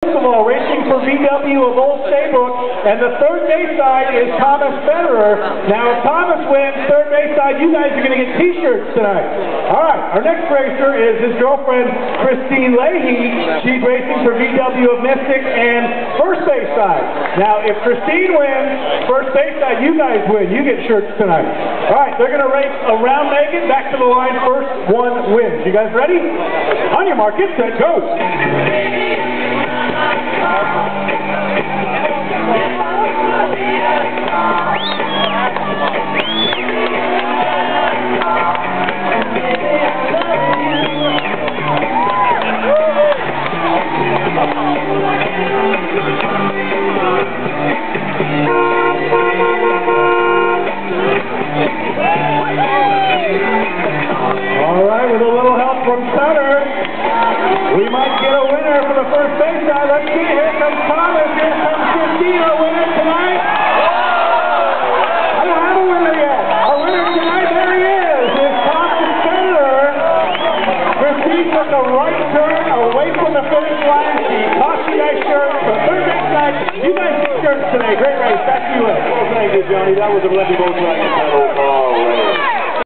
Festival racing for VW of Old Saybrook, and the third base side is Thomas Federer. Now, if Thomas wins third base side, you guys are going to get T-shirts tonight. All right, our next racer is his girlfriend Christine Leahy. She's racing for VW of Mystic and first base side. Now, if Christine wins first base side, you guys win. You get shirts tonight. All right, they're going to race around Megan, back to the line. First one wins. You guys ready? On your mark, get set, go. We might get a winner for the first base side. Let's see. Here comes Thomas. Here comes Christine, our winner tonight. I don't have a winner yet. Our winner tonight, there he is. Is Thomas Federer. Christine took a right turn away from the finish line. She tossed you guys shirts. So third base side, you guys get shirts today. Great race. Back to you, Ed. Well, thank you, Johnny. That was a bloody boat ride.